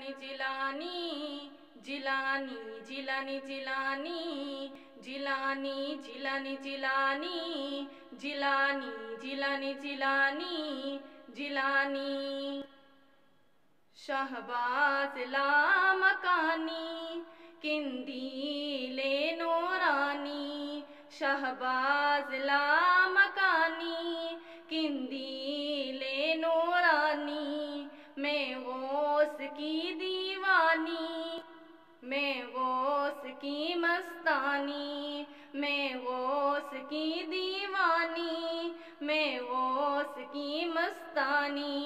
जिलानी जिलानी जिलानी जिलानी जिलानी जिलानी जिलानी जिलानी जिलानी जिलानी जिलानी जिलानी। शहबाज ला मकानी किंदी ले नूरानी शहबाज ला मकानी किंदी मस्तानी, मैं गोस की दीवानी, मैं गोस की मस्तानी।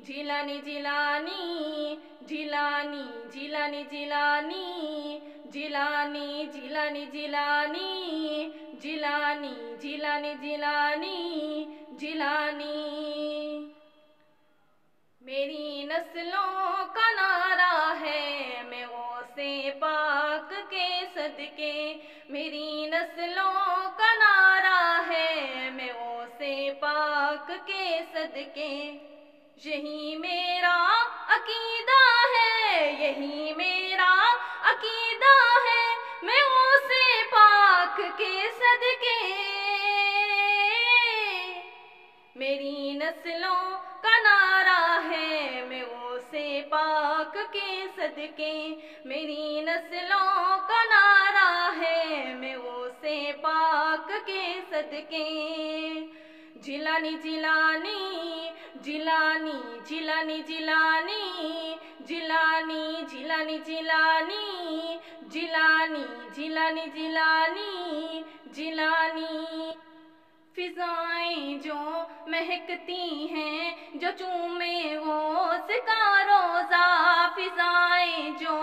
जिलानी जिलानी जिलानी जिलानी जिलानी जिलानी जिलानी जिलानी जिलानी जिलानी जिलानी जिलानी। मेरी नस्लों नस्लों का नारा है, मैं से पाक के सदके। यही मेरा अकीदा है, यही मेरा अकीदा है, मैं से पाक के सदके। मेरी नस्लों का नारा है, मैं से पाक के सदके मेरी नस्लों का नारा है मैं वो से पाक के सदके जिलानी जिलानी जिलानी जिलानी जिलानी जिलानी जिलानी जिलानी जिलानी जिलानी जिलानी जिलानी फिजाएँ जो महकती हैं, जो चूमे वो सिकारोजा फिजाएँ जो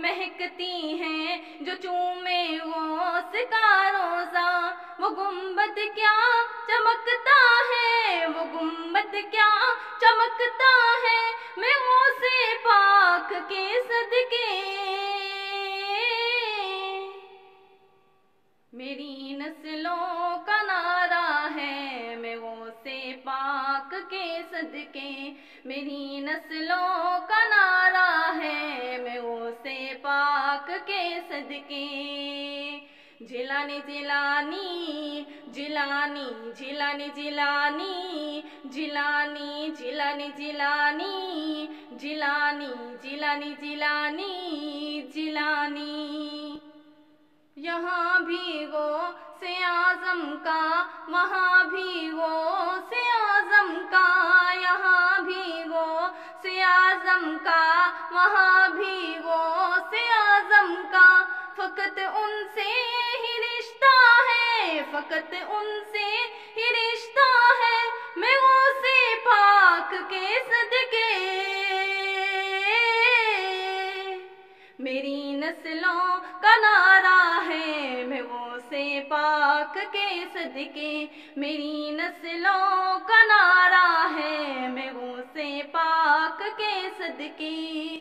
महकती हैं, जो चूमे वो सिकारोजा वो गुंबद क्या चमकता है, वो गुंबद क्या चमकता है, मैं वो से पाक के सदके। मेरी नस्लों सदके मेरी नस्लों का नारा है मैं उसे पाक के सदके जिलानी जिलानी जिलानी जिलानी जिलानी जिलानी जिलानी जिलानी जिलानी जिलानी जिलानी जिलानी यहाँ भी वो से आज़म का वहाँ भी वो से आज़म का वहाँ भी वो से आज़म का। फकत उनसे ही रिश्ता है, फकत उनसे ही रिश्ता है। मैं वो से पाक के सदके। मेरी नस्लों का नारा है, मैं से पाक के सदके। मेरी नस्लों का नारा है, मैं से पाक के सदके।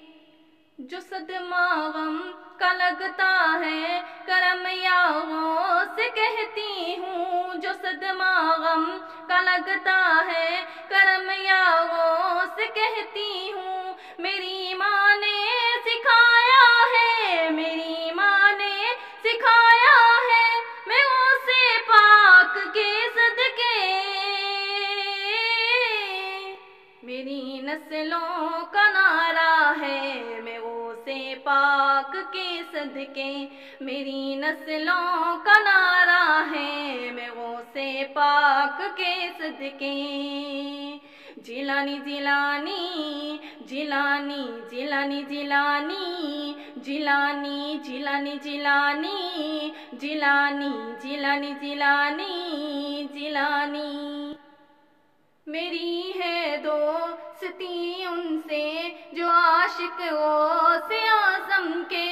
जो सदमा गम का लगता है, करम यावों से कहती हूँ। जो सदमावम का लगता है, करम यावों से कहती हूँ। नस्लों का नारा है मैं वो से पाक के सदके मेरी नस्लों का नारा है मैं वो से पाक के सदके जिलानी जिलानी जिलानी जिलानी जिलानी जिलानी जिलानी जिलानी जिलानी जिलानी जिलानी जिलानी मेरी है दोस्ती आशिक वो से आज़म के।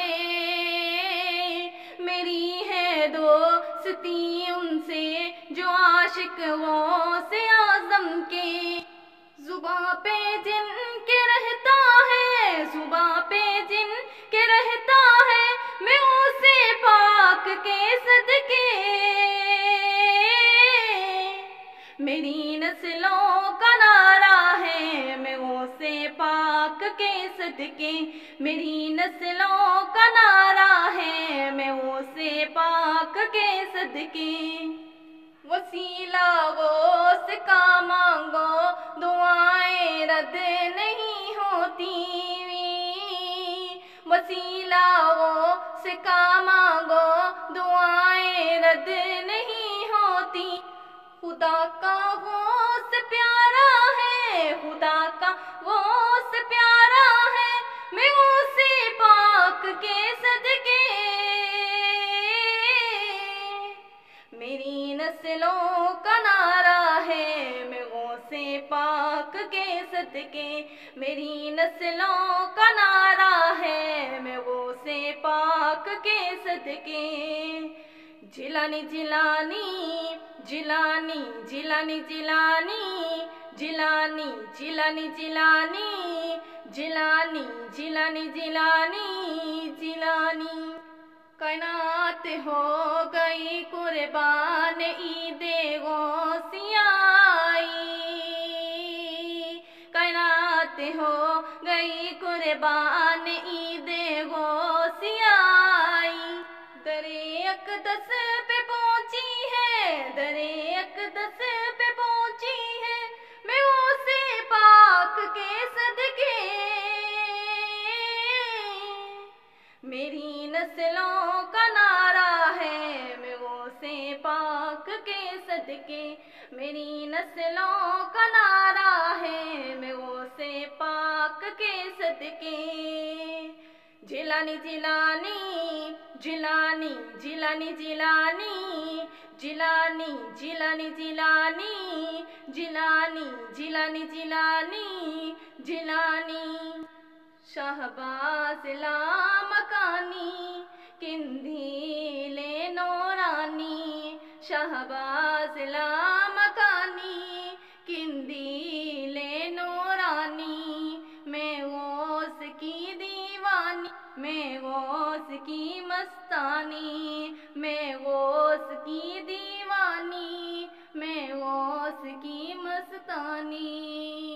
मेरी है दोस्ती उनसे जो आशिक वो से आज़म के। जुबा पे जिन के रहता है, जुबा पे जिन के रहता है, मैं उसे पाक के सदके। मेरी नस्लों का नारा है। मैं उसे पाक के सदके, मेरी नस्लों का नारा है। मैं उसे पाक के सदके। वसीला गोस का मांगो, दुआएँ रद्द नहीं होती। वसीला गोस का मांगो, दुआएँ रद्द नहीं होती। खुदा का गोस प्यारा है, खुदा का गोस प्यारा है, मैं उसे पाक के सदके। मेरी नस्लों का नारा है, मैं से पाक के सदके। मेरी नस्लों का नारा है, मैं वो से पाक के सदके। जिलानी जिलानी जिलानी जिलानी जिलानी जिलानी जिलानी जिलानी जिलानी जिलानी जिलानी जिलानी। कैनात हो गई कुर्बान, ईदे गोसियाई। कैनात हो गई कुर्बान, ईदे गोसियाई। दरे अकदस पे दरे अकदस पे पहुँची है। मैं उसे पाक के सदके। मेरी नस्लों का नारा है, मैं वो से पाक के सदके। मेरी नस्लों का नारा है, मैं वो से पाक के सदके। जिलानी जिलानी जिलानी जिलानी जिलानी জিলানি জিলানি জিলানি জিলানি জিলানি জিলানি জিলানি। শাহবাজ লামকানি লেনো রানি শাহবাজ मैं गौस की मस्तानी मैं गौस की दीवानी मैं गौस की मस्तानी।